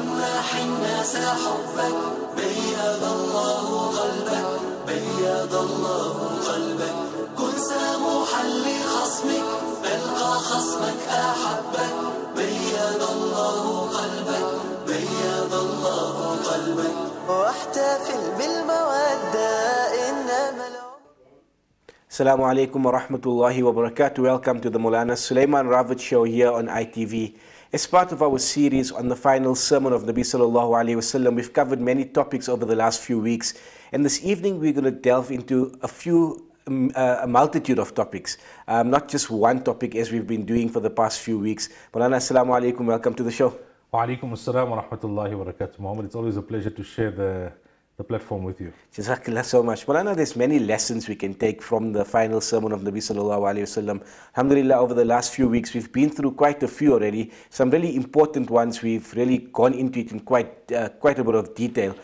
وامنح الناس حبك بيض الله قلبك بيض الله قلبك كن سموحا لخصمك تلقى خصمك أحبك بيض الله قلبك بيض الله قلبك واحتفل بالمودة إنما العمر Assalamu alaikum wa rahmatullahi wa barakatuh. Welcome to the Mulana Sulaiman Ravit show here on ITV. As part of our series on the final sermon of Nabi Sallallahu Alaihi Wasallam, we've covered many topics over the last few weeks. And this evening we're going to delve into a few, um, uh, a multitude of topics. Um, not just one topic as we've been doing for the past few weeks. Mulana, Assalamu alaikum. Welcome to the show. Wa alaikum assalam wa rahmatullahi wa barakatuh. Muhammad, it's always a pleasure to share the, the platform with you. Jazakallah so much. Mulana, there's many lessons we can take from the final sermon of Nabi Sallallahu Alaihi Wasallam. Alhamdulillah, over the last few weeks, we've been through quite a few already. Some really important ones. We've really gone into it in quite, uh, quite a bit of detail.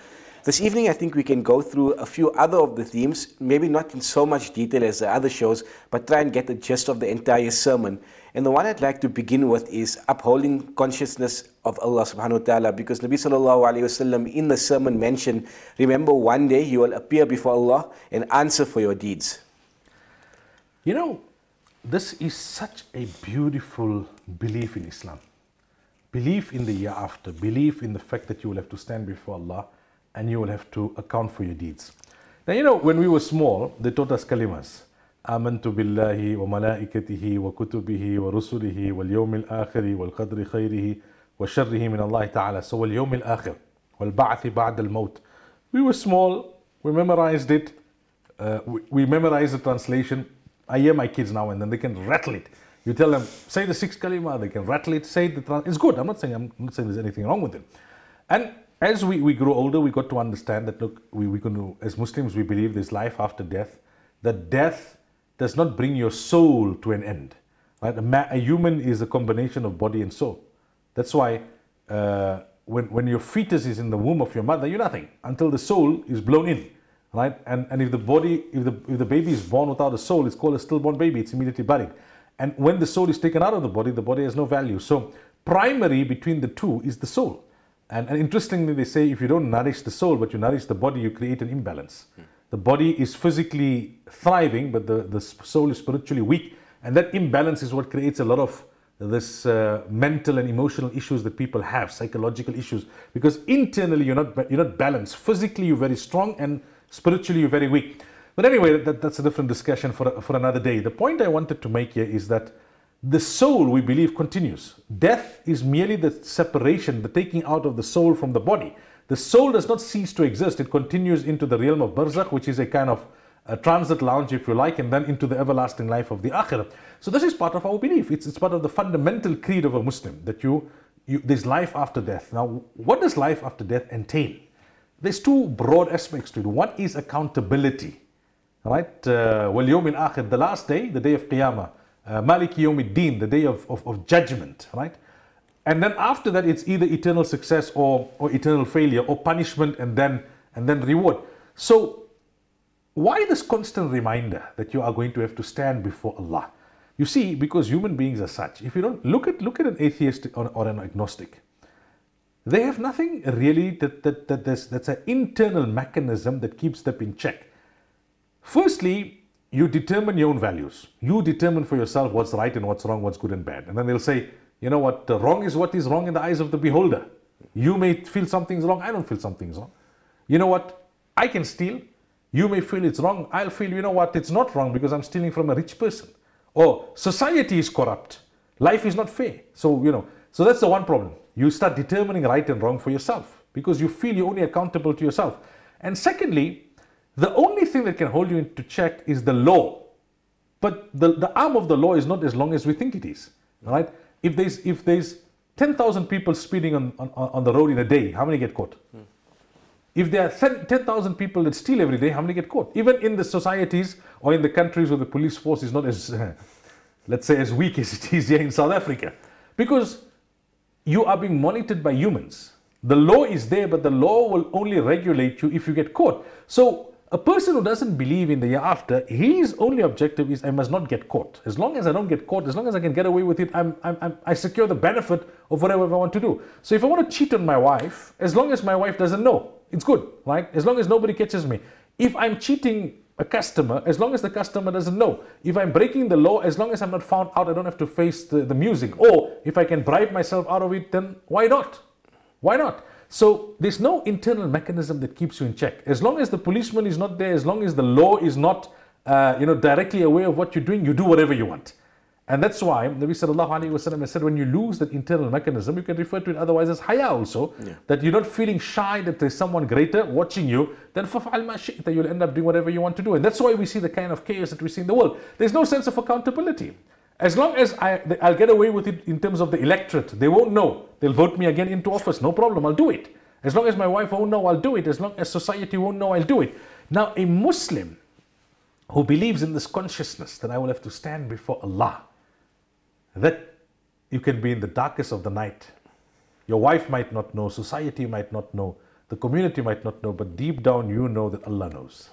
This evening, I think we can go through a few other of the themes, maybe not in so much detail as the other shows, but try and get the gist of the entire sermon. And the one I'd like to begin with is upholding consciousness of Allah subhanahu wa ta'ala because Nabi sallallahu alayhi wasallam in the sermon mentioned, remember one day you will appear before Allah and answer for your deeds. You know, this is such a beautiful belief in Islam. Belief in the year after, belief in the fact that you will have to stand before Allah and you will have to account for your deeds. Now, you know, when we were small, they taught us kalimas. آمنت بالله وملائكته وكتبه ورسله واليوم الآخر والقدر خيره وشره من الله تعالى. So واليوم الآخر والبعث بعد الموت. We were small, we memorized it, uh, we, we memorized the translation. I hear my kids now and then, they can rattle it. You tell them, say the six kalima, they can rattle it, say the trans- It's good, I'm not saying, I'm not saying there's anything wrong with it. And as we, we grow older, we got to understand that, look, we, we to, as Muslims, we believe there's life after death, that death does not bring your soul to an end. Right? A, a human is a combination of body and soul. That's why uh, when, when your fetus is in the womb of your mother, you're nothing until the soul is blown in. Right? And, and if the body, if the, if the baby is born without a soul, it's called a stillborn baby. It's immediately buried. And when the soul is taken out of the body, the body has no value. So primary between the two is the soul. And, and interestingly, they say if you don't nourish the soul, but you nourish the body, you create an imbalance. The body is physically thriving, but the, the soul is spiritually weak. And that imbalance is what creates a lot of this uh, mental and emotional issues that people have, psychological issues. Because internally you're not, you're not balanced. Physically you're very strong and spiritually you're very weak. But anyway, that, that's a different discussion for, for another day. The point I wanted to make here is that the soul, we believe, continues. Death is merely the separation, the taking out of the soul from the body. The soul does not cease to exist. It continues into the realm of barzakh, which is a kind of a transit lounge, if you like, and then into the everlasting life of the akhirah. So this is part of our belief. It's, it's part of the fundamental creed of a Muslim that you, you there's life after death. Now, what does life after death entail? There's two broad aspects to it. One is accountability, right? Uh, وَالْيَوْمِ الْآخِرِ The last day, the day of Qiyamah. Uh, Maliki Yawm Din, the day of, of, of judgment, right? And then after that, it's either eternal success or, or eternal failure or punishment and then, and then reward. So why this constant reminder that you are going to have to stand before Allah? You see, because human beings are such. If you don't look at look at an atheist or, or an agnostic, they have nothing really that, that, that there's, that's an internal mechanism that keeps them in check. Firstly, you determine your own values. You determine for yourself what's right and what's wrong, what's good and bad. And then they'll say, you know what, wrong is what is wrong in the eyes of the beholder. You may feel something's wrong, I don't feel something's wrong. You know what, I can steal, you may feel it's wrong, I'll feel, you know what, it's not wrong because I'm stealing from a rich person. Or society is corrupt, life is not fair. So, you know, so that's the one problem. You start determining right and wrong for yourself because you feel you're only accountable to yourself. And secondly, the only thing that can hold you into check is the law. But the, the arm of the law is not as long as we think it is. Right? If there's if there's 10,000 people speeding on, on, on the road in a day, how many get caught? If there are 10,000 people that steal every day, how many get caught? Even in the societies or in the countries where the police force is not as, uh, let's say, as weak as it is here in South Africa. Because you are being monitored by humans. The law is there, but the law will only regulate you if you get caught. So a person who doesn't believe in the year after, his only objective is I must not get caught. As long as I don't get caught, as long as I can get away with it, I'm, I'm, I'm, I secure the benefit of whatever I want to do. So if I want to cheat on my wife, as long as my wife doesn't know, it's good, right? As long as nobody catches me. If I'm cheating a customer, as long as the customer doesn't know. If I'm breaking the law, as long as I'm not found out, I don't have to face the, the music. Or if I can bribe myself out of it, then why not? Why not? So there's no internal mechanism that keeps you in check. As long as the policeman is not there, as long as the law is not uh, you know, directly aware of what you're doing, you do whatever you want. And that's why Nabi Sallallahu Alaihi Wasallam said when you lose that internal mechanism, you can refer to it otherwise as haya also, yeah. that you're not feeling shy that there's someone greater watching you, then that you'll end up doing whatever you want to do. And that's why we see the kind of chaos that we see in the world. There's no sense of accountability. As long as I, I'll get away with it in terms of the electorate, they won't know. They'll vote me again into office, no problem, I'll do it. As long as my wife won't know, I'll do it. As long as society won't know, I'll do it. Now, a Muslim who believes in this consciousness that I will have to stand before Allah, that you can be in the darkest of the night. Your wife might not know, society might not know, the community might not know, but deep down you know that Allah knows.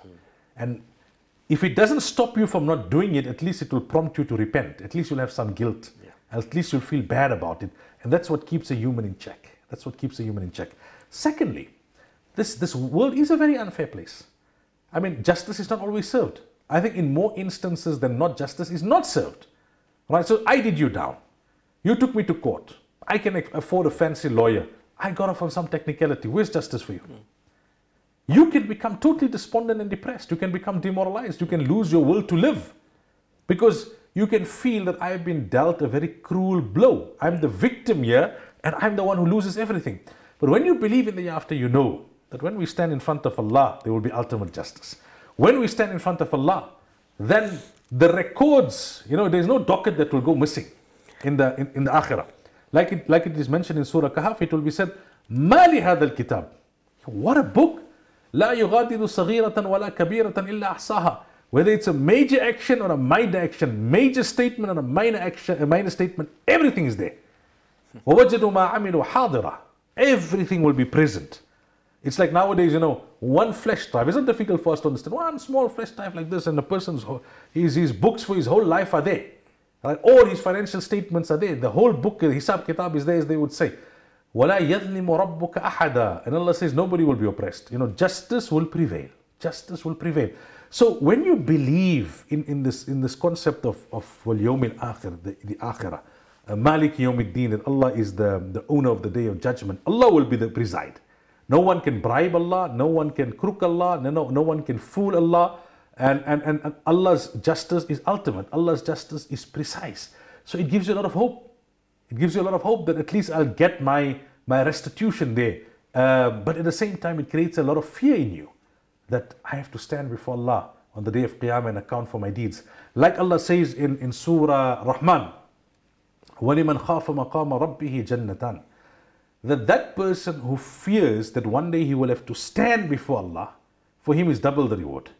And if it doesn't stop you from not doing it, at least it will prompt you to repent. At least you'll have some guilt. At least you'll feel bad about it. And that's what keeps a human in check. That's what keeps a human in check. Secondly, this, this world is a very unfair place. I mean, justice is not always served. I think in more instances than not, justice is not served. Right? So I did you down. You took me to court. I can afford a fancy lawyer. I got off on some technicality. Where's justice for you? Hmm. You can become totally despondent and depressed. You can become demoralized. You can lose your will to live because you can feel that I've been dealt a very cruel blow. I'm the victim here and I'm the one who loses everything. But when you believe in the after, you know that when we stand in front of Allah, there will be ultimate justice. When we stand in front of Allah, then the records, you know, there's no docket that will go missing in the in, in the akhirah. Like it, like it is mentioned in Surah Kahf, it will be said, Mali hadal kitab. What a book! لا يغادر صغيرة ولا كبيرة إلا أحصاها. Whether it's a major action or a minor action, major statement or a minor action, a minor statement, everything is there. ووجدوا ما عملوا حاضرة. Everything will be present. It's like nowadays, you know, one flash drive. It's not difficult for us to understand. One small flash drive like this, and the person's his, his books for his whole life are there. Right? All his financial statements are there. The whole book, Hisab Kitab is there, as they would say. وَلَا يَظْلِمُ رَبُّكَ أَحَدًا And Allah says, nobody will be oppressed. You know, justice will prevail. Justice will prevail. So when you believe in, in this in this concept of, of وَالْيَوْمِ الْآخِرِ, the, the akhirah, uh, Malik Yawmiddin, that Allah is the, the owner of the day of judgment, Allah will be the preside. No one can bribe Allah, no one can crook Allah, no, no, no one can fool Allah. And, and, and, and Allah's justice is ultimate. Allah's justice is precise. So it gives you a lot of hope. It gives you a lot of hope that at least I'll get my, my restitution there. Uh, but at the same time, it creates a lot of fear in you that I have to stand before Allah on the day of Qiyamah and account for my deeds. Like Allah says in, in Surah Rahman, وَلِمَنْ خَافَ مَقَامَ رَبِّهِ جَنَّتان That that person who fears that one day he will have to stand before Allah, for him is double the reward.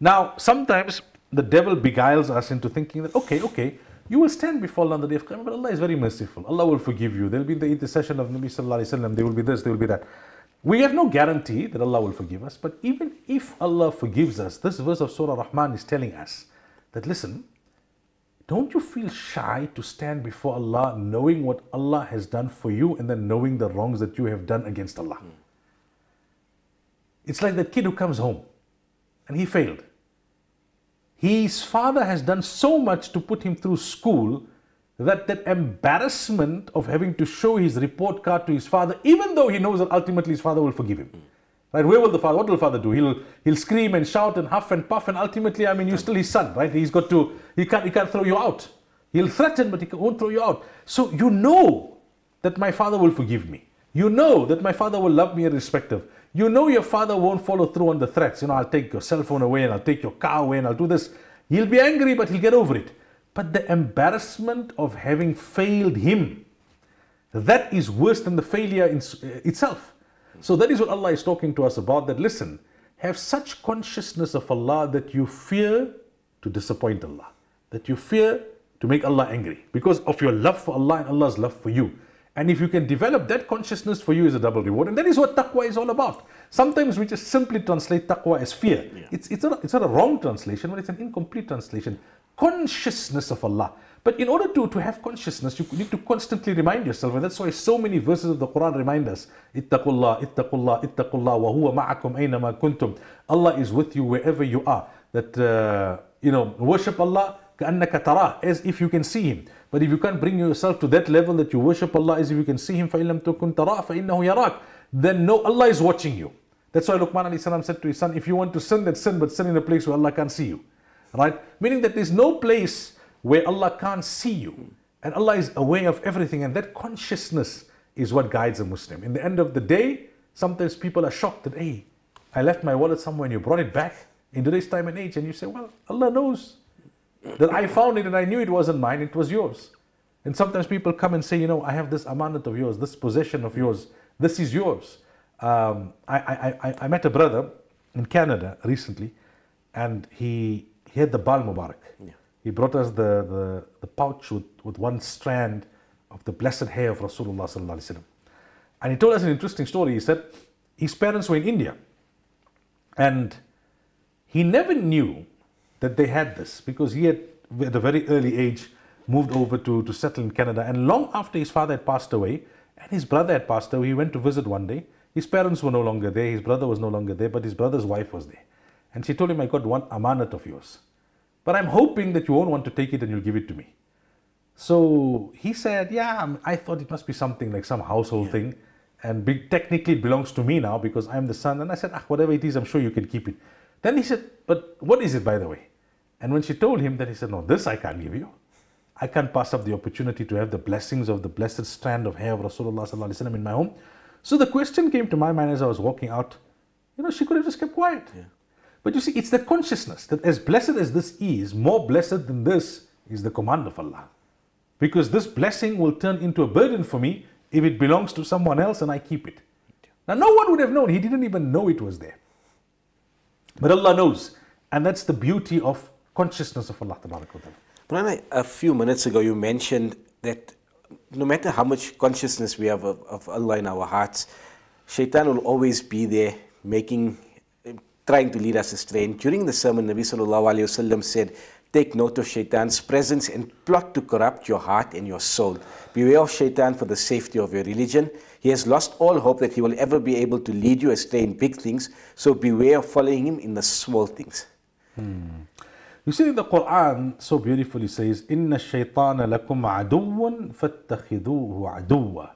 Now, sometimes the devil beguiles us into thinking that, okay, okay, you will stand before Allah on the day of Qiyamah, but Allah is very merciful. Allah will forgive you. There will be the intercession of Nabi Sallallahu Alaihi Wasallam. There will be this, there will be that. We have no guarantee that Allah will forgive us, but even if Allah forgives us, this verse of Surah Rahman is telling us that, listen, don't you feel shy to stand before Allah knowing what Allah has done for you and then knowing the wrongs that you have done against Allah? Hmm. It's like that kid who comes home and he failed. His father has done so much to put him through school that that embarrassment of having to show his report card to his father, even though he knows that ultimately his father will forgive him. Right? Where will the father? What will the father do? He'll he'll scream and shout and huff and puff, and ultimately, I mean, you're still his son, right? He's got to. He can't. He can't throw you out. He'll threaten, but he won't throw you out. So you know that my father will forgive me. You know that my father will love me irrespective. You know your father won't follow through on the threats. You know, I'll take your cell phone away and I'll take your car away and I'll do this. He'll be angry, but he'll get over it. But the embarrassment of having failed him, that is worse than the failure in, eh, itself. So that is what Allah is talking to us about that listen, have such consciousness of Allah that you fear to disappoint Allah, that you fear to make Allah angry because of your love for Allah and Allah's love for you. And if you can develop that consciousness for you is a double reward. And that is what taqwa is all about. Sometimes we just simply translate taqwa as fear. It's, it's, not, it's not a wrong translation, but it's an incomplete translation. Consciousness of Allah. But in order to, to have consciousness, you need to constantly remind yourself, and that's why so many verses of the Quran remind us, Ittaqullah, Ittaqullah, Ittaqullah, wa huwa ma'akum aynama kuntum. Allah is with you wherever you are. That, uh, you know, worship Allah, كأنك تراه as if you can see him. But if you can't bring yourself to that level that you worship Allah as if you can see him فإن لم تكن تراه فإنه يراك then no Allah is watching you. That's why Luqman alayhi said to his son if you want to sin then sin but sin in a place where Allah can't see you. Right? Meaning that there's no place where Allah can't see you. And Allah is aware of everything and that consciousness is what guides a Muslim. In the end of the day sometimes people are shocked that hey I left my wallet somewhere and you brought it back in today's time and age and you say well Allah knows that I found it and I knew it wasn't mine, it was yours. And sometimes people come and say, you know, I have this amanat of yours, this possession of yours, this is yours. Um, I, I, I, I met a brother in Canada recently, and he, he had the Bal Mubarak. Yeah. He brought us the, the, the pouch with, with one strand of the blessed hair of Rasulullah. sallallahu alaihi wasallam. And he told us an interesting story. He said his parents were in India, and he never knew that they had this because he had, at a very early age, moved over to, to settle in Canada. And long after his father had passed away and his brother had passed away, he went to visit one day. His parents were no longer there, his brother was no longer there, but his brother's wife was there. And she told him, I got one amanat of yours. But I'm hoping that you won't want to take it and you'll give it to me. So he said, Yeah, I thought it must be something like some household thing. And be, technically it belongs to me now because I'm the son. And I said, ah, Whatever it is, I'm sure you can keep it. Then he said, But what is it, by the way? And when she told him that, he said, No, this I can't give you. I can't pass up the opportunity to have the blessings of the blessed strand of hair of Rasulullah in my home. So the question came to my mind as I was walking out. You know, she could have just kept quiet. But you see, it's that consciousness that as blessed as this is, more blessed than this is the command of Allah. Because this blessing will turn into a burden for me if it belongs to someone else and I keep it. Now, no one would have known. He didn't even know it was there. But Allah knows. And that's the beauty of consciousness of Allah. Brother, a few minutes ago you mentioned that no matter how much consciousness we have of, of Allah in our hearts, shaitan will always be there making, trying to lead us astray. And during the sermon, Nabi Sallallahu Alaihi Wasallam said, Take note of shaitan's presence and plot to corrupt your heart and your soul. Beware of shaitan for the safety of your religion. He has lost all hope that he will ever be able to lead you astray in big things, so beware of following him in the small things. You see, the Quran so beautifully says, "Inna shaytana lakum aduwwan fattakhiduhu aduwwa."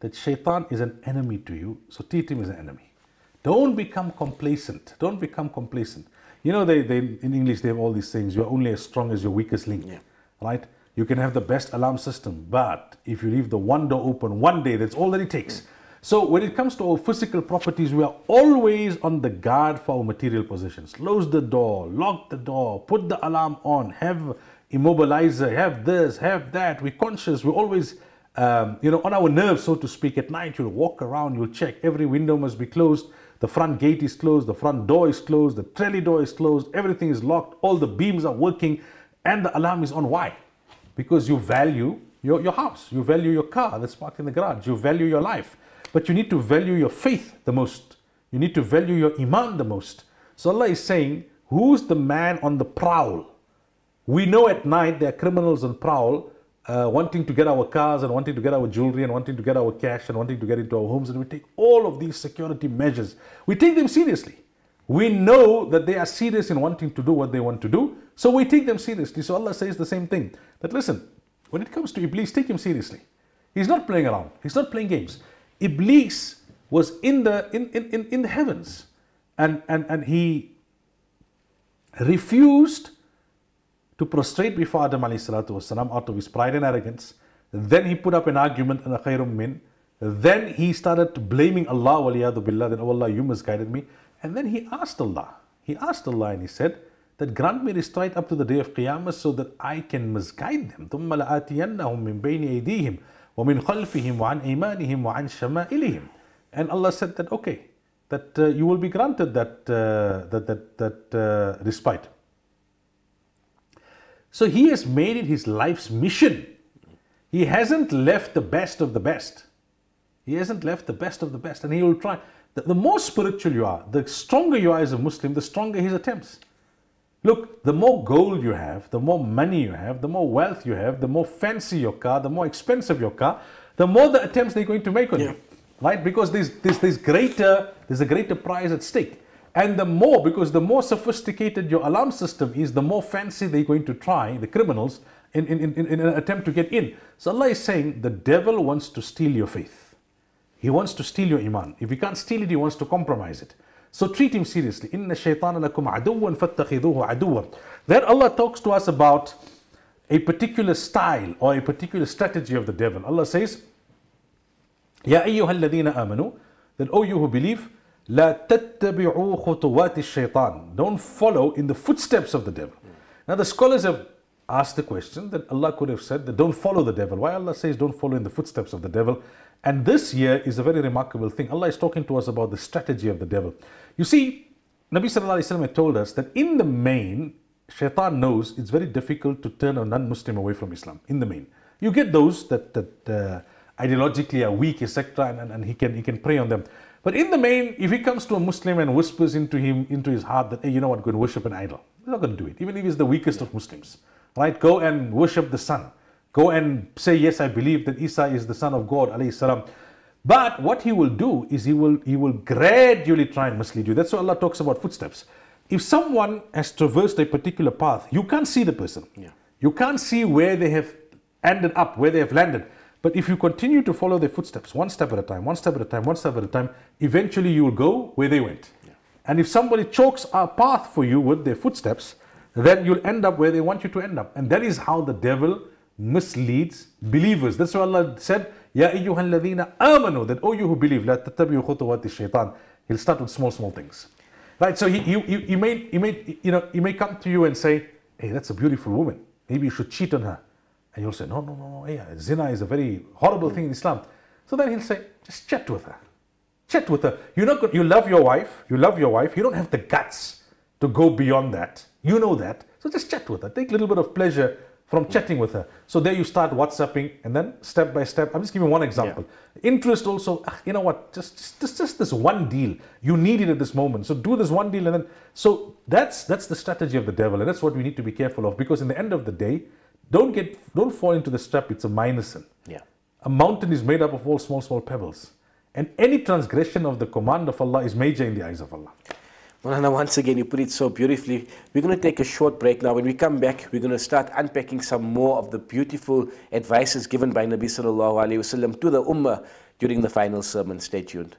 That shaitan is an enemy to you, so treat him as an enemy. Don't become complacent. Don't become complacent. You know, they, they in English they have all these things. You're only as strong as your weakest link, Yeah. right? You can have the best alarm system, but if you leave the one door open one day, that's all that it takes. So when it comes to our physical properties, we are always on the guard for our material possessions. Close the door, lock the door, put the alarm on, have immobilizer, have this, have that. We're conscious. We're always, um, you know, on our nerves, so to speak. At night, you'll walk around, you'll check. Every window must be closed. The front gate is closed. The front door is closed. The trolley door is closed. Everything is locked. All the beams are working, and the alarm is on. Why? Because you value your, your house. You value your car that's parked in the garage. You value your life. But you need to value your faith the most. You need to value your iman the most. So Allah is saying, who's the man on the prowl? We know at night there are criminals on prowl uh, wanting to get our cars and wanting to get our jewelry and wanting to get our cash and wanting to get into our homes. And we take all of these security measures. We take them seriously. We know that they are serious in wanting to do what they want to do. So we take them seriously. So Allah says the same thing. That listen, when it comes to Iblis, take him seriously. He's not playing around. He's not playing games. Iblis was in the in, in, in, in the heavens and, and, and he refused to prostrate before Adam wasalam out of his pride and arrogance. Then he put up an argument and a khairum min. Then he started blaming Allah billah, that oh Allah, you misguided me. And then he asked Allah, he asked Allah and he said, that grant me respite up to the day of Qiyamah so that I can misguide them. ثُمَّ لَآتِيَنَّهُم مِّن بَيْنِ أَيْدِيهِمْ وَمِنْ خَلْفِهِمْ وَعَنْ أَيْمَانِهِمْ وَعَنْ شَمَائِلِهِمْ And Allah said that, okay, that uh, you will be granted that, uh, that, that, that uh, respite. So he has made it his life's mission. He hasn't left the best of the best. He hasn't left the best of the best, and he will try. The, the more spiritual you are, the stronger you are as a Muslim, the stronger his attempts. Look, the more gold you have, the more money you have, the more wealth you have, the more fancy your car, the more expensive your car, the more the attempts they're going to make on Yeah. you. Right? Because there's, there's, there's greater, there's a greater prize at stake. And the more, because the more sophisticated your alarm system is, the more fancy they're going to try, the criminals, in, in, in, in an attempt to get in. So Allah is saying the devil wants to steal your faith. He wants to steal your iman. If he can't steal it, he wants to compromise it. So treat him seriously. Inna shaytana lakum aduwan fattakhidhuhu aduwa. Then Allah talks to us about a particular style or a particular strategy of the devil. Allah says, Ya ayyuha alladhina amanu, that O you who believe, La tattabi'u khutuwati shaytan. Don't follow in the footsteps of the devil. Now the scholars have asked the question that Allah could have said that don't follow the devil why Allah says don't follow in the footsteps of the devil and this year is a very remarkable thing Allah is talking to us about the strategy of the devil you see Nabi Sallallahu Alaihi Wasallam told us that in the main shaitan knows it's very difficult to turn a non-Muslim away from Islam in the main you get those that that uh, ideologically are weak, etc., and, and, and he can he can prey on them. But in the main, if he comes to a Muslim and whispers into him, into his heart that, hey, you know what, go and worship an idol, he's not going to do it, even if he's the weakest of Muslims. Right? Go and worship the sun. Go and say, yes, I believe that Isa is the son of God, alayhi salam. But what he will do is he will he will gradually try and mislead you. That's why Allah talks about footsteps. If someone has traversed a particular path, you can't see the person. Yeah. You can't see where they have ended up, where they have landed. But if you continue to follow their footsteps, one step at a time, one step at a time, one step at a time, eventually you will go where they went. Yeah. And if somebody chokes a path for you with their footsteps, then you'll end up where they want you to end up. And that is how the devil misleads believers. That's why Allah said, Ya ayyuhal ladhina amanu, that oh you who believe, la tattabi'u khutuwati shaitan. He'll start with small, small things. Right? So he, he, may, he, may, you know, he may come to you and say, hey, that's a beautiful woman. Maybe you should cheat on her. And you'll say, no, no, no, no, yeah, zina is a very horrible thing in Islam. So then he'll say, just chat with her. Chat with her. You're not good. You love your wife. You love your wife. You don't have the guts to go beyond that. You know that. So just chat with her. Take a little bit of pleasure from chatting with her. So there you start WhatsApping and then step by step. I'm just giving one example. Interest also, ah, you know what, just, just, just, just this one deal. You need it at this moment. So do this one deal and then, so that's, that's the strategy of the devil. And that's what we need to be careful of because in the end of the day, don't get, don't fall into the trap. It's a minus. Yeah. A mountain is made up of all small, small pebbles. And any transgression of the command of Allah is major in the eyes of Allah. Malana, once again, you put it so beautifully. We're going to take a short break now. When we come back, we're going to start unpacking some more of the beautiful advices given by Nabi Sallallahu Alaihi Wasallam to the Ummah during the final sermon. Stay tuned.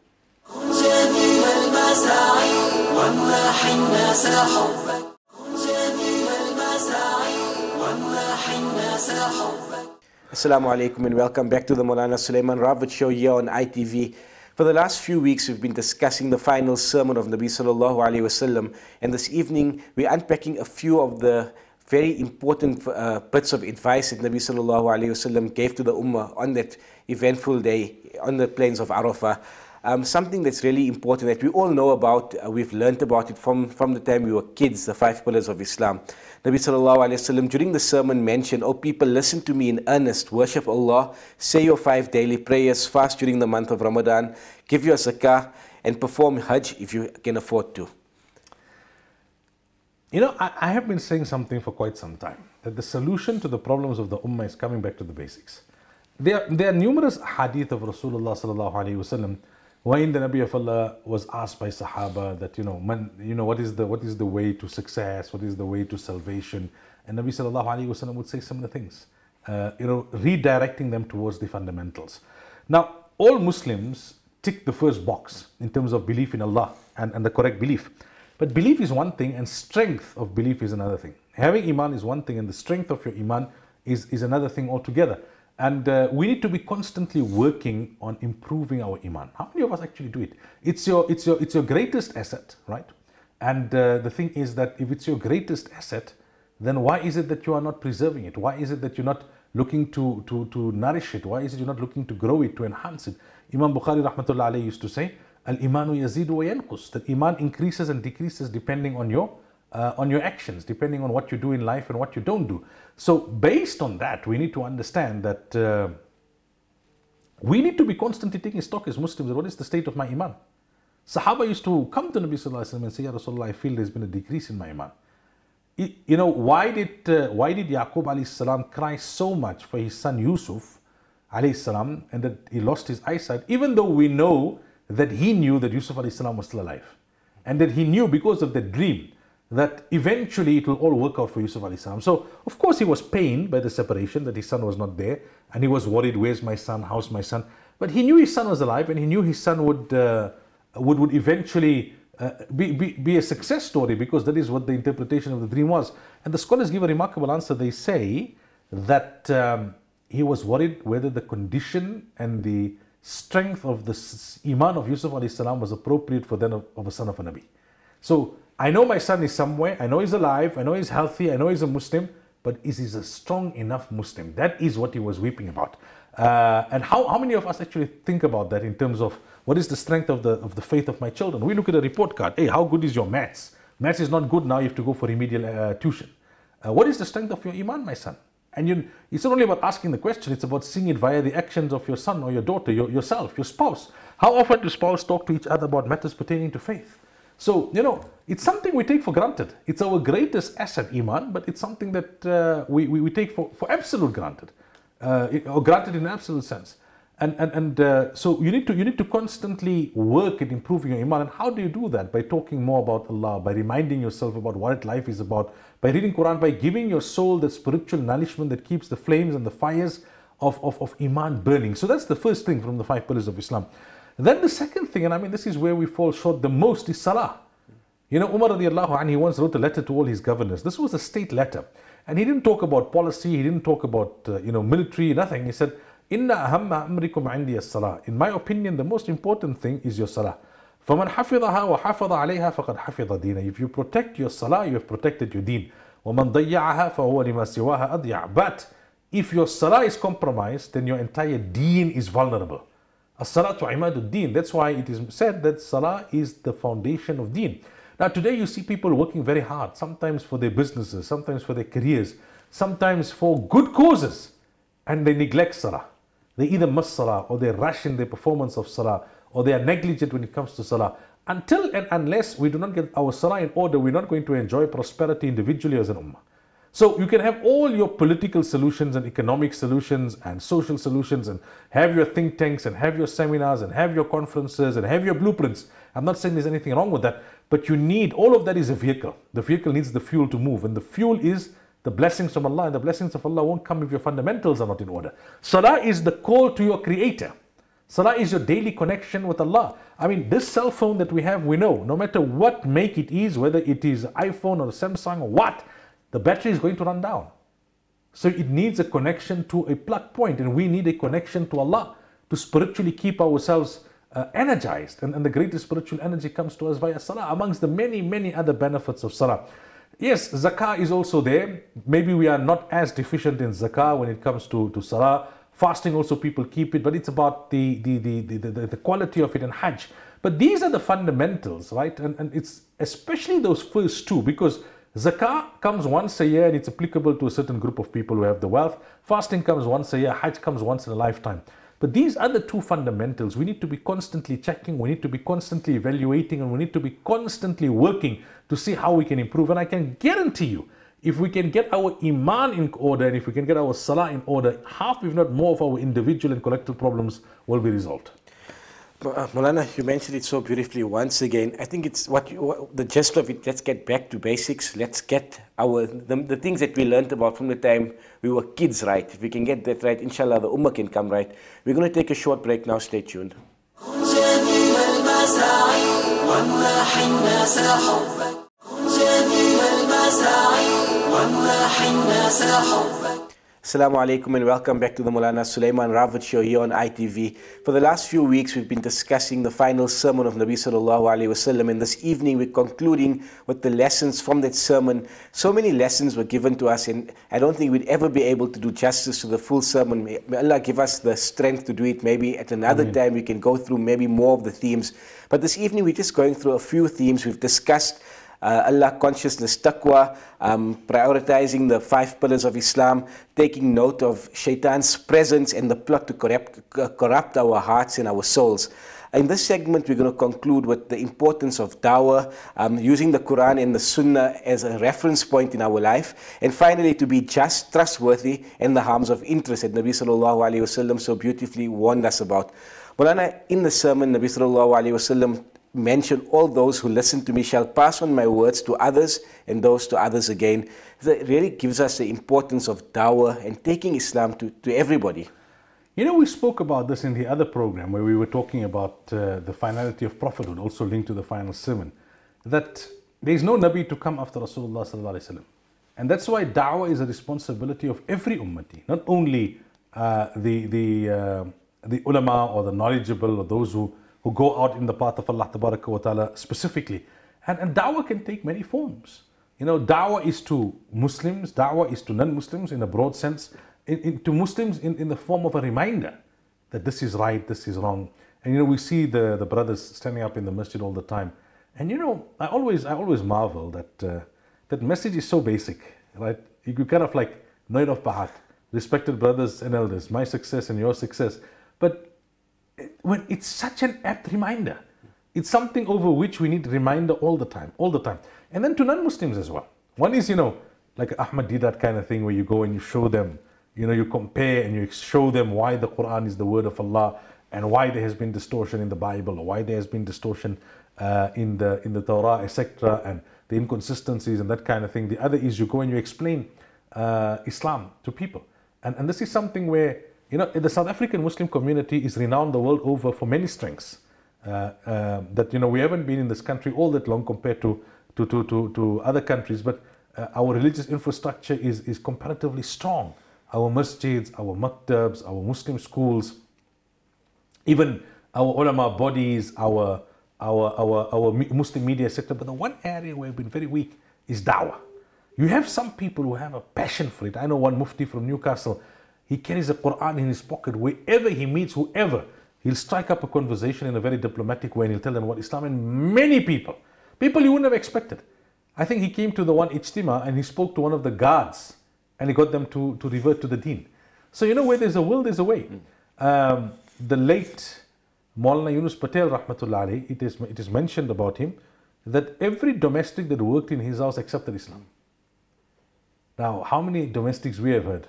Assalamu alaikum and welcome back to the Maulana Sulaiman Ravat show here on ITV. For the last few weeks, we've been discussing the final sermon of Nabi Sallallahu Alaihi Wasallam, and this evening we're unpacking a few of the very important uh, bits of advice that Nabi Sallallahu Alaihi Wasallam gave to the Ummah on that eventful day on the plains of Arafah. Um, something that's really important that we all know about, uh, we've learnt about it from, from the time we were kids, the five pillars of Islam. Nabi Sallallahu Alaihi Wasallam during the sermon mentioned, Oh people, listen to me in earnest, worship Allah, say your five daily prayers, fast during the month of Ramadan, give your zakah, and perform Hajj if you can afford to. You know, I, I have been saying something for quite some time that the solution to the problems of the Ummah is coming back to the basics. There, there are numerous hadith of Rasulullah sallallahu wasallam wherein the Nabi of Allah was asked by Sahaba that you know, man, you know what is the what is the way to success, what is the way to salvation, and Nabi sallallahu alaihi wasallam would say similar things, uh, you know, redirecting them towards the fundamentals. Now, all Muslims tick the first box in terms of belief in Allah and, and the correct belief. But belief is one thing and strength of belief is another thing. Having Iman is one thing and the strength of your Iman is, is another thing altogether. And uh, we need to be constantly working on improving our Iman. How many of us actually do it? It's your, it's your, it's your greatest asset, right? And uh, the thing is that if it's your greatest asset, then why is it that you are not preserving it? Why is it that you're not looking to, to, to nourish it? Why is it you're not looking to grow it, to enhance it? Imam Bukhari rahmatullah alayhi used to say, Al imanu yazidu wa yanqus. That iman increases and decreases depending on your uh, on your actions, depending on what you do in life and what you don't do. So, based on that, we need to understand that uh, we need to be constantly taking stock as Muslims. What is the state of my iman? Sahaba used to come to Nabi Sallallahu Alaihi Wasallam and say, Ya Rasulullah, I feel there's been a decrease in my iman. Y- You know, why did, uh, why did Yaqub alayhi salam cry so much for his son Yusuf alayhi salam and that he lost his eyesight, even though we know that he knew that Yusuf alayhi salam was still alive. And that he knew because of the dream that eventually it will all work out for Yusuf alayhi salam. So, of course, he was pained by the separation that his son was not there and he was worried, where's my son, how's my son? But he knew his son was alive and he knew his son would, uh, would, would eventually uh, be, be, be a success story because that is what the interpretation of the dream was. And the scholars give a remarkable answer. They say that um, he was worried whether the condition and the strength of the iman of Yusuf alayhi salam was appropriate for then of, of a son of a Nabi. So I know my son is somewhere, I know he's alive, I know he's healthy, I know he's a Muslim, but is he a strong enough Muslim? That is what he was weeping about. Uh, and how, how many of us actually think about that in terms of what is the strength of the, of the faith of my children? We look at a report card. Hey, how good is your maths? Maths is not good now, you have to go for remedial uh, tuition. Uh, what is the strength of your iman, my son? And you, it's not only about asking the question, it's about seeing it via the actions of your son or your daughter, your, yourself, your spouse. How often do spouses talk to each other about matters pertaining to faith? So, you know, it's something we take for granted. It's our greatest asset, Iman, but it's something that uh, we, we, we take for, for absolute granted, uh, or granted in absolute sense. And, and, and uh, so you need, to, you need to constantly work at improving your Iman. And how do you do that? By talking more about Allah, by reminding yourself about what life is about, by reading Quran, by giving your soul the spiritual nourishment that keeps the flames and the fires of, of, of Iman burning. So that's the first thing from the five pillars of Islam. Then the second thing, and I mean, this is where we fall short the most, is Salah. You know, Umar radiallahu anhu, he once wrote a letter to all his governors. This was a state letter. And he didn't talk about policy, he didn't talk about, uh, you know, military, nothing. He said, Inna ahamma amrikum indi as-salah. In my opinion, the most important thing is your salah. فَمَنْ حَفِظَهَا وَحَفَظَ عَلَيْهَا فَقَدْ حَفِظَ دِينَ If you protect your salah, you have protected your deen. وَمَنْ ضَيَّعَهَا فَهُوَ لِمَا سِوَاهَا أَضْيَعَ But if your salah is compromised, then your entire deen is vulnerable. As-salatu imaduddin. That's why it is said that salah is the foundation of deen. Now today you see people working very hard, sometimes for their businesses, sometimes for their careers, sometimes for good causes, and they neglect salah. They either miss salah or they rush in their performance of salah or they are negligent when it comes to salah. Until and unless we do not get our salah in order, we're not going to enjoy prosperity individually as an ummah. So you can have all your political solutions and economic solutions and social solutions and have your think tanks and have your seminars and have your conferences and have your blueprints. I'm not saying there's anything wrong with that, but you need all of that is a vehicle. The vehicle needs the fuel to move, and the fuel is the blessings from Allah, and the blessings of Allah won't come if your fundamentals are not in order. Salah is the call to your creator. Salah is your daily connection with Allah. I mean, this cell phone that we have, we know, no matter what make it is, whether it is iPhone or Samsung or what, the battery is going to run down. So it needs a connection to a plug point, and we need a connection to Allah to spiritually keep ourselves uh, energized. And, and the greatest spiritual energy comes to us via Salah, amongst the many, many other benefits of Salah. Yes, zakah is also there. Maybe we are not as deficient in zakah when it comes to, to salah. Fasting also people keep it, but it's about the, the, the, the, the, the quality of it and hajj. But these are the fundamentals, right? And, and it's especially those first two because zakah comes once a year and it's applicable to a certain group of people who have the wealth. Fasting comes once a year, hajj comes once in a lifetime. But these other two fundamentals, we need to be constantly checking, we need to be constantly evaluating, and we need to be constantly working to see how we can improve. And I can guarantee you, if we can get our iman in order and if we can get our salah in order, half, if not more, of our individual and collective problems will be resolved. Uh, Molana, you mentioned it so beautifully once again. I think it's what, you, what the gist of it. Let's get back to basics. Let's get our the, the things that we learned about from the time we were kids right. If we can get that right, inshallah, the ummah can come right. We're going to take a short break now. Stay tuned. Assalamu alaikum and welcome back to the Mulana Sulaiman Ravat show here on ITV. For the last few weeks, we've been discussing the final sermon of Nabi Sallallahu Alaihi Wasallam, and this evening we're concluding with the lessons from that sermon. So many lessons were given to us, and I don't think we'd ever be able to do justice to the full sermon. May, may Allah give us the strength to do it. Maybe at another time we can go through maybe more of the themes. But this evening we're just going through a few themes. We've discussed uh, Allah consciousness, taqwa, um, prioritizing the five pillars of Islam, taking note of shaitan's presence and the plot to corrupt, corrupt our hearts and our souls. In this segment, we're going to conclude with the importance of dawah, um, using the Quran and the Sunnah as a reference point in our life, and finally to be just, trustworthy, and the harms of interest that Nabi Sallallahu Alaihi Wasallam so beautifully warned us about. Mulana, in the sermon, Nabi Sallallahu Alaihi Wasallam mentioned all those who listen to me shall pass on my words to others and those to others again. That really gives us the importance of dawah and taking Islam to, to everybody. You know, we spoke about this in the other program where we were talking about uh, the finality of prophethood, also linked to the final sermon, that there is no Nabi to come after Rasulullah. And that's why da'wah is a responsibility of every ummati, not only uh, the, the, uh, the ulama or the knowledgeable or those who, who go out in the path of Allah wa ta'ala specifically. And, and da'wah can take many forms. You know, da'wah is to Muslims, da'wah is to non Muslims in a broad sense in, in, to Muslims in, in the form of a reminder that this is right, this is wrong. And you know, we see the, the brothers standing up in the masjid all the time. And you know, I always I always marvel that uh, that message is so basic, right? You kind of like off by heart. Respected brothers and elders, my success and your success. But when it's such an apt reminder, it's something over which we need reminder all the time, all the time. And then to non-Muslims as well. One is, you know, like Ahmad Deedat kind of thing where you go and you show them you know, you compare and you show them why the Quran is the word of Allah and why there has been distortion in the Bible or why there has been distortion uh, in the in the Torah, etc., and the inconsistencies and that kind of thing. The other is you go and you explain uh, Islam to people, and and this is something where you know the South African Muslim community is renowned the world over for many strengths. Uh, uh that you know we haven't been in this country all that long compared to to to to, to other countries, but uh, our religious infrastructure is is comparatively strong our masjids, our maktabs, our Muslim schools, even our ulama bodies, our, our, our, our Muslim media sector. But the one area where we've been very weak is dawah. You have some people who have a passion for it. I know one mufti from Newcastle, he carries a Quran in his pocket wherever he meets whoever. He'll strike up a conversation in a very diplomatic way and he'll tell them what Islam and many people, people you wouldn't have expected. I think he came to the one ijtima and he spoke to one of the guards and he got them to, to revert to the deen. So, you know, where there's a will, there's a way. Um, the late Maulana Yunus Patel, rahmatullahi, it is, it is mentioned about him that every domestic that worked in his house accepted Islam. Now, how many domestics we have heard?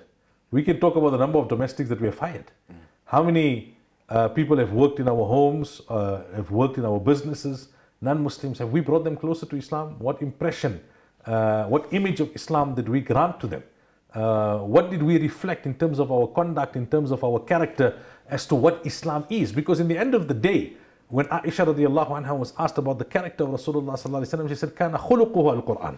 We can talk about the number of domestics that we have fired. How many uh, people have worked in our homes, uh, have worked in our businesses, non Muslims? Have we brought them closer to Islam? What impression, uh, what image of Islam did we grant to them? uh, what did we reflect in terms of our conduct, in terms of our character as to what Islam is? Because in the end of the day, when Aisha radiallahu anha was asked about the character of Rasulullah she said, "Kana khuluquhu al-Quran."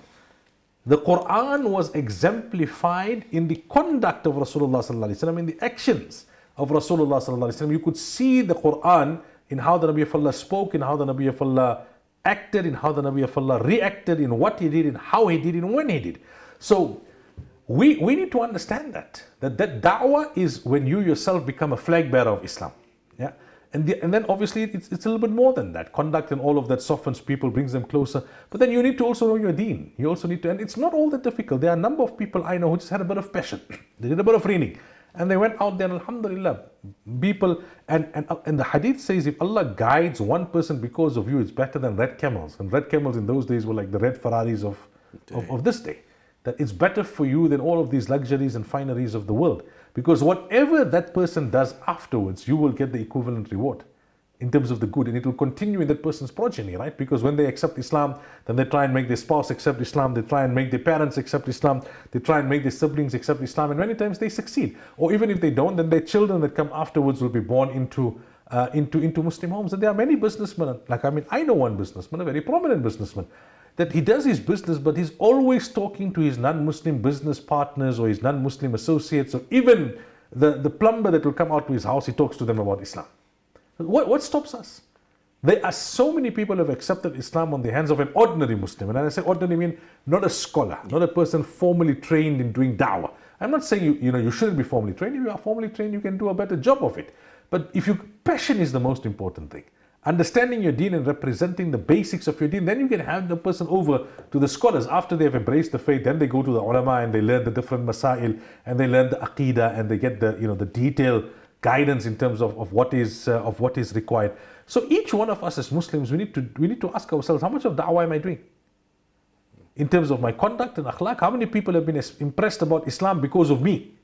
The Quran was exemplified in the conduct of Rasulullah in the actions of Rasulullah. You could see the Quran in how the Nabi of Allah spoke, in how the Nabi of Allah acted, in how the Nabi of Allah reacted, in what he did, in how he did, in when he did. So we, we need to understand that, that that da'wah is when you yourself become a flag bearer of Islam. Yeah. And, the, and then obviously it's, it's a little bit more than that. Conduct and all of that softens people, brings them closer. But then you need to also know your deen. You also need to, and it's not all that difficult. There are a number of people I know who just had a bit of passion. they did a bit of reading. And they went out there and alhamdulillah, people, and, and, and the hadith says if Allah guides one person because of you, it's better than red camels. And red camels in those days were like the red Ferraris of, of, of this day that it's better for you than all of these luxuries and fineries of the world. Because whatever that person does afterwards, you will get the equivalent reward in terms of the good, and it will continue in that person's progeny, right? Because when they accept Islam, then they try and make their spouse accept Islam, they try and make their parents accept Islam, they try and make their siblings accept Islam, and many times they succeed. Or even if they don't, then their children that come afterwards will be born into uh, into into Muslim homes. And there are many businessmen. Like I mean, I know one businessman, a very prominent businessman, that he does his business, but he's always talking to his non Muslim business partners or his non Muslim associates, or even the, the plumber that will come out to his house, he talks to them about Islam. What, what stops us? There are so many people who have accepted Islam on the hands of an ordinary Muslim. And I say ordinary, I mean not a scholar, not a person formally trained in doing da'wah. I'm not saying you, you know you shouldn't be formally trained. If you are formally trained, you can do a better job of it. But if your passion is the most important thing. Understanding your deen and representing the basics of your deen, then you can hand the person over to the scholars. After they've embraced the faith, then they go to the ulama and they learn the different masail and they learn the aqidah and they get the you know the detailed guidance in terms of, of what is uh, of what is required. So each one of us as Muslims, we need to we need to ask ourselves, how much of da'wah am I doing? In terms of my conduct and akhlaq, how many people have been impressed about Islam because of me?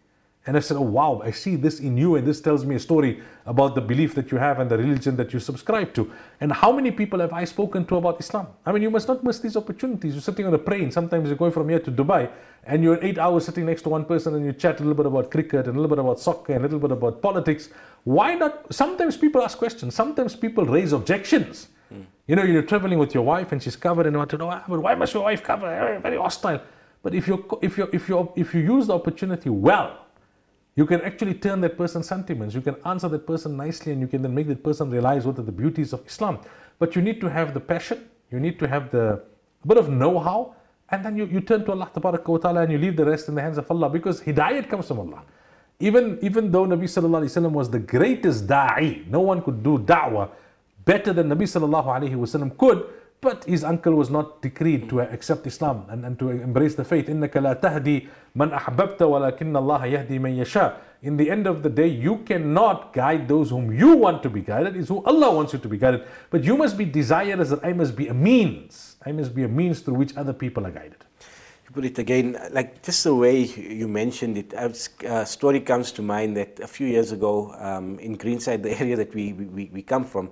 And I said, Oh, wow, I see this in you, and this tells me a story about the belief that you have and the religion that you subscribe to. And how many people have I spoken to about Islam? I mean, you must not miss these opportunities. You're sitting on a plane, sometimes you're going from here to Dubai, and you're eight hours sitting next to one person and you chat a little bit about cricket, and a little bit about soccer, and a little bit about politics. Why not? Sometimes people ask questions, sometimes people raise objections. Mm. You know, you're traveling with your wife and she's covered, and you want to know, ah, but why must your wife cover? Very hostile. But if you if you if you if you use the opportunity well, you can actually turn that person's sentiments. You can answer that person nicely and you can then make that person realize what are the beauties of Islam. But you need to have the passion, you need to have the bit of know-how, and then you, you turn to Allah ta'ala and you leave the rest in the hands of Allah because hidayat comes from Allah. Even, even though Nabi Wasallam was the greatest da'i, no one could do da'wah better than Nabi Wasallam could, but his uncle was not decreed to accept Islam and, and to embrace the faith. إِنَّكَ لَا تَهْدِي مَنْ أَحْبَبْتَ وَلَكِنَّ اللَّهَ يَهْدِي مَنْ يَشَاءُ In the end of the day, you cannot guide those whom you want to be guided. It's who Allah wants you to be guided. But you must be desirous that I must be a means. I must be a means through which other people are guided. You put it again, like just the way you mentioned it, a uh, story comes to mind that a few years ago um, in Greenside, the area that we, we, we come from,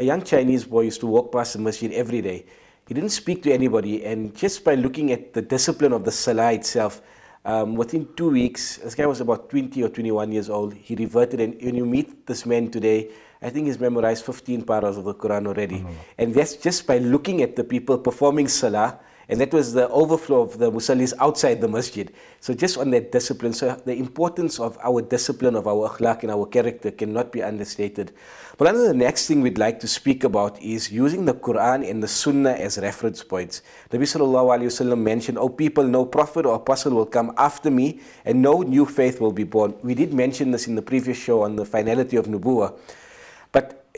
a young Chinese boy used to walk past the masjid every day. He didn't speak to anybody, and just by looking at the discipline of the salah itself, um, within two weeks, this guy was about 20 or 21 years old. He reverted, and when you meet this man today, I think he's memorized 15 paras of the Quran already. And that's just by looking at the people performing salah and that was the overflow of the musallis outside the masjid. So just on that discipline, so the importance of our discipline, of our akhlaq and our character cannot be understated. But another the next thing we'd like to speak about is using the Quran and the Sunnah as reference points. Nabi Sallallahu Alaihi Wasallam mentioned, Oh people, no prophet or apostle will come after me and no new faith will be born. We did mention this in the previous show on the finality of Nubuwah.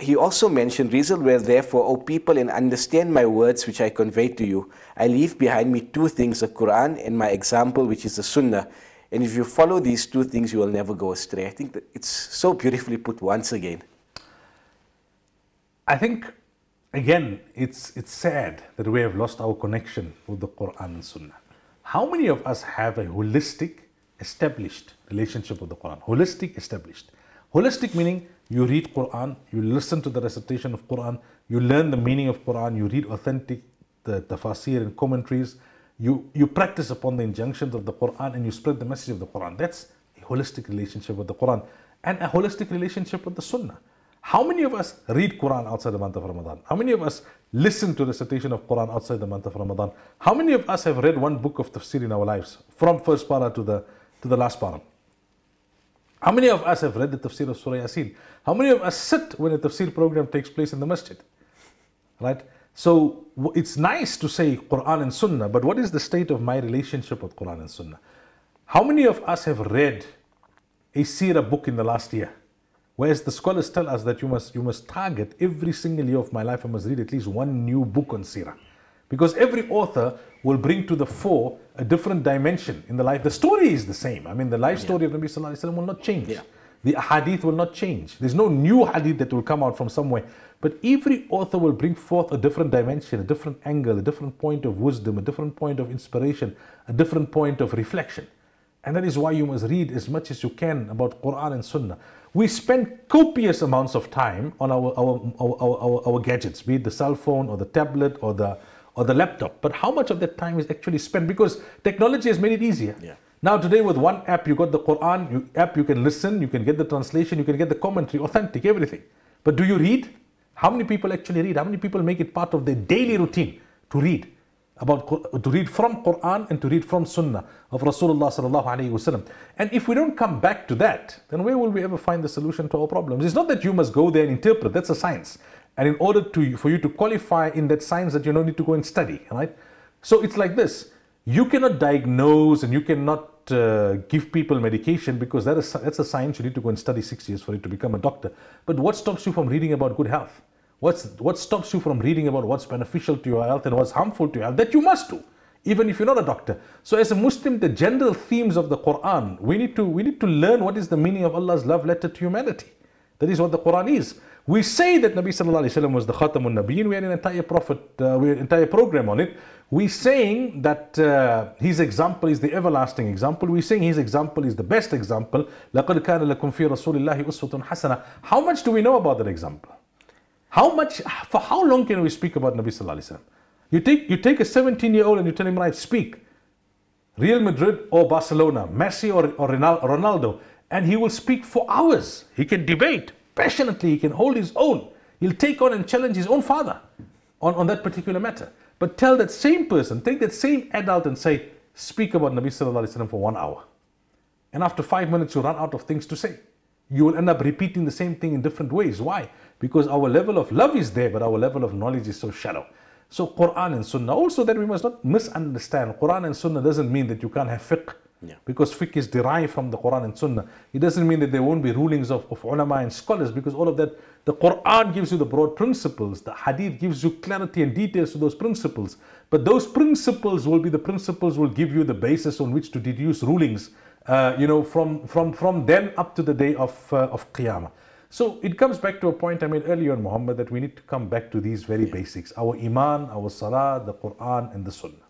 He also mentioned, Reason well therefore, O people, and understand my words which I convey to you. I leave behind me two things, the Quran and my example, which is the Sunnah. And if you follow these two things, you will never go astray. I think that it's so beautifully put once again. I think, again, it's, it's sad that we have lost our connection with the Quran and Sunnah. How many of us have a holistic, established relationship with the Quran? Holistic, established. Holistic meaning you read Quran, you listen to the recitation of Quran, you learn the meaning of Quran, you read authentic the tafsir and commentaries, you, you practice upon the injunctions of the Quran and you spread the message of the Quran. That's a holistic relationship with the Quran and a holistic relationship with the Sunnah. How many of us read Quran outside the month of Ramadan? How many of us listen to the recitation of Quran outside the month of Ramadan? How many of us have read one book of tafsir in our lives from first para to the to the last para? How many of us have read the tafsir of Surah Yasin? How many of us sit when a tafsir program takes place in the masjid? Right? So it's nice to say Quran and Sunnah, but what is the state of my relationship with Quran and Sunnah? How many of us have read a seerah book in the last year? Whereas the scholars tell us that you must, you must target every single year of my life, I must read at least one new book on seerah. Because every author will bring to the fore a different dimension in the life. The story is the same. I mean, the life story yeah. of Nabi Sallallahu Alaihi Wasallam will not change. Yeah. The hadith will not change. There's no new hadith that will come out from somewhere. But every author will bring forth a different dimension, a different angle, a different point of wisdom, a different point of inspiration, a different point of reflection. And that is why you must read as much as you can about Quran and Sunnah. We spend copious amounts of time on our, our, our, our, our gadgets, be it the cell phone or the tablet or the or the laptop. But how much of that time is actually spent? Because technology has made it easier. Yeah. Now today with one app, you got the Quran you, app, you can listen, you can get the translation, you can get the commentary, authentic, everything. But do you read? How many people actually read? How many people make it part of their daily routine to read? About to read from Quran and to read from Sunnah of Rasulullah sallallahu alaihi wasallam. And if we don't come back to that, then where will we ever find the solution to our problems? It's not that you must go there and interpret. That's a science. And in order to, for you to qualify in that science that you don't need to go and study, right? So it's like this. You cannot diagnose and you cannot uh, give people medication because that is, that's a science you need to go and study six years for it to become a doctor. But what stops you from reading about good health? What's, what stops you from reading about what's beneficial to your health and what's harmful to your health? That you must do, even if you're not a doctor. So, as a Muslim, the general themes of the Quran, we need to, we need to learn what is the meaning of Allah's love letter to humanity. That is what the Quran is. We say that Nabi Sallallahu Alaihi Wasallam was the Khatamun Nabiyyin. We had an entire prophet, uh, we had an entire program on it. We're saying that uh, his example is the everlasting example. We're saying his example is the best example. لَقَدْ كَانَ لَكُمْ فِي رَسُولِ اللَّهِ أُسْوَةٌ حَسَنَةٌ How much do we know about that example? How much, for how long can we speak about Nabi Sallallahu Alaihi Wasallam? You take, you take a 17 year old and you tell him, right, speak. Real Madrid or Barcelona, Messi or, or Ronaldo, and he will speak for hours. He can debate passionately, he can hold his own. He'll take on and challenge his own father on, on that particular matter. But tell that same person, take that same adult and say, speak about Nabi Sallallahu Alaihi Wasallam for one hour. And after five minutes, you run out of things to say. You will end up repeating the same thing in different ways. Why? Because our level of love is there, but our level of knowledge is so shallow. So Quran and Sunnah, also that we must not misunderstand. Quran and Sunnah doesn't mean that you can't have fiqh. Yeah. Because fiqh is derived from the Quran and Sunnah. It doesn't mean that there won't be rulings of, of ulama and scholars because all of that, the Quran gives you the broad principles, the hadith gives you clarity and details to those principles. But those principles will be the principles will give you the basis on which to deduce rulings, uh, you know, from, from, from then up to the day of, uh, of Qiyamah. So it comes back to a point I made earlier on Muhammad that we need to come back to these very basics our Iman, our Salah, the Quran, and the Sunnah.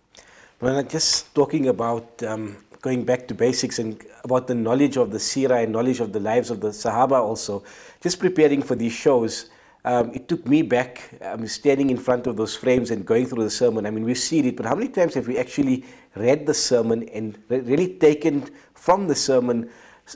Well, just talking about um, going back to basics and about the knowledge of the Sirah and knowledge of the lives of the Sahaba also, just preparing for these shows, um, it took me back, um, standing in front of those frames and going through the sermon. I mean, we've seen it, but how many times have we actually read the sermon and re- really taken from the sermon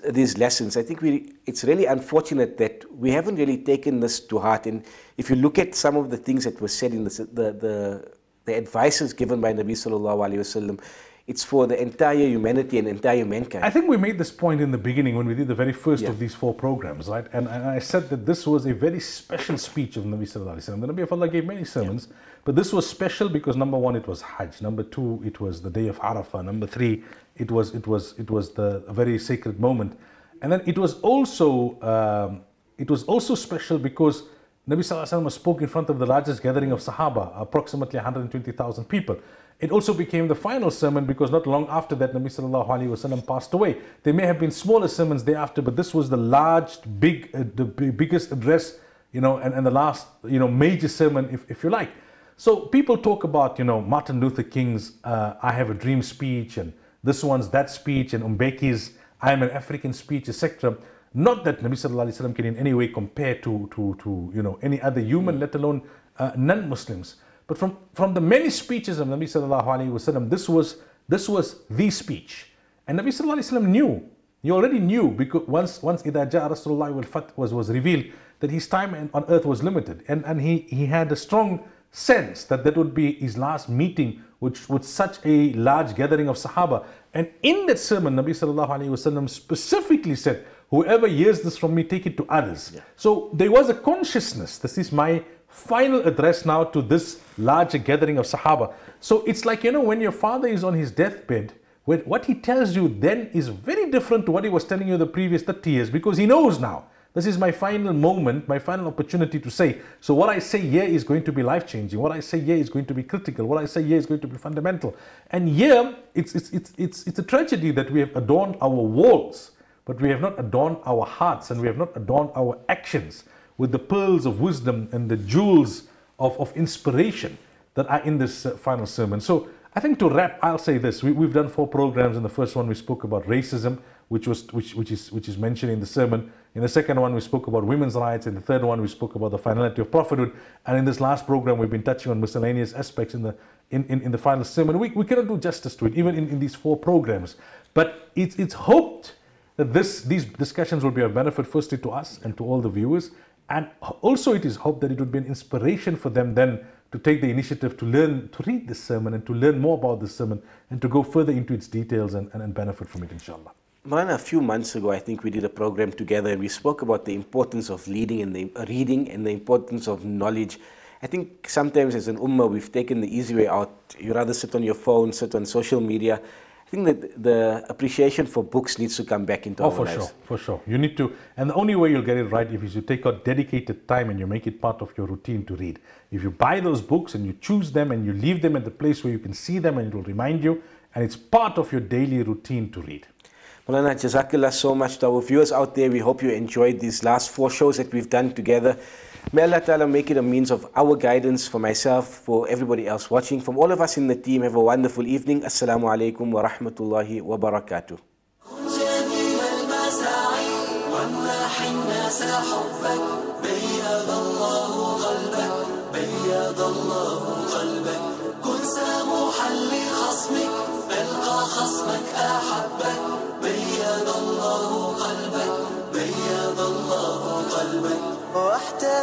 these lessons. I think we, it's really unfortunate that we haven't really taken this to heart. And if you look at some of the things that were said in the, the, the, the advices given by Nabi Sallallahu Alaihi Wasallam, it's for the entire humanity and entire mankind. I think we made this point in the beginning when we did the very first Yeah. of these four programs, right? And, and I said that this was a very special speech of Nabi Sallallahu Alaihi Wasallam. The Nabi of Allah gave many sermons, but this was special because number one, it was Hajj. Number two, it was the day of Arafah. Number three, it was it was it was the very sacred moment, and then it was also um, it was also special because Nabi Sallallahu Alaihi Wasallam spoke in front of the largest gathering of Sahaba, approximately 120,000 people. It also became the final sermon because not long after that, Nabi Sallallahu Alaihi Wasallam passed away. There may have been smaller sermons thereafter, but this was the large, big, uh, the biggest address, you know, and, and the last, you know, major sermon, if, if you like. So people talk about, you know, Martin Luther King's uh, I Have a Dream speech and this one's that speech and Mbeki's I Am an African speech, etc. Not that Nabi Sallallahu Alaihi Wasallam can in any way compare to, to, to you know, any other human, let alone uh, non-Muslims. But from, from the many speeches of Nabi Sallallahu Alaihi Wasallam, this was, this was the speech. And Nabi Sallallahu Alaihi Wasallam knew, he already knew because once, once Ida Ja'a Nasrullah was, was revealed that his time on earth was limited. And, and he, he had a strong sense that that would be his last meeting which, with such a large gathering of Sahaba. And in that sermon, Nabi Sallallahu Alaihi Wasallam specifically said, whoever hears this from me, take it to others. Yeah. So there was a consciousness, this is my final address now to this larger gathering of Sahaba. So it's like, you know, when your father is on his deathbed, what he tells you then is very different to what he was telling you the previous 30 years because he knows now. This is my final moment, my final opportunity to say. So, what I say here is going to be life changing. What I say here is going to be critical. What I say here is going to be fundamental. And here, it's, it's, it's, it's, it's a tragedy that we have adorned our walls, but we have not adorned our hearts and we have not adorned our actions with the pearls of wisdom and the jewels of, of inspiration that are in this uh, final sermon. So, I think to wrap, I'll say this: we, we've done four programs. In the first one, we spoke about racism, which was which, which is which is mentioned in the sermon. In the second one, we spoke about women's rights. In the third one, we spoke about the finality of prophethood. And in this last program, we've been touching on miscellaneous aspects in the in, in, in the final sermon. We, we cannot do justice to it, even in, in these four programs. But it's it's hoped that this these discussions will be of benefit firstly to us and to all the viewers. And also, it is hoped that it would be an inspiration for them then to take the initiative to learn, to read this sermon and to learn more about this sermon and to go further into its details and, and, and benefit from it, inshallah. Man, a few months ago, I think we did a program together and we spoke about the importance of leading and the reading and the importance of knowledge. I think sometimes as an ummah, we've taken the easy way out. You rather sit on your phone, sit on social media. I think that the appreciation for books needs to come back into Oh, for lives. sure, for sure. You need to, and the only way you'll get it right if is you take out dedicated time and you make it part of your routine to read. If you buy those books and you choose them and you leave them at the place where you can see them and it will remind you, and it's part of your daily routine to read. Moulana, Jazakallah so much to our viewers out there. We hope you enjoyed these last four shows that we've done together. May Allah Ta'ala make it a means of our guidance for myself, for everybody else watching. From all of us in the team, have a wonderful evening. Assalamu alaikum wa rahmatullahi wa barakatuh.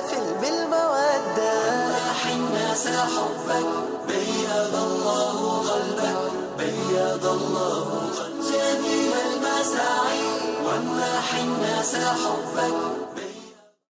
واحتفل بالمودة. وامنح الناس حبك بيض الله قلبك بيض الله قلبك. جميل المساعي وامنح الناس حبك.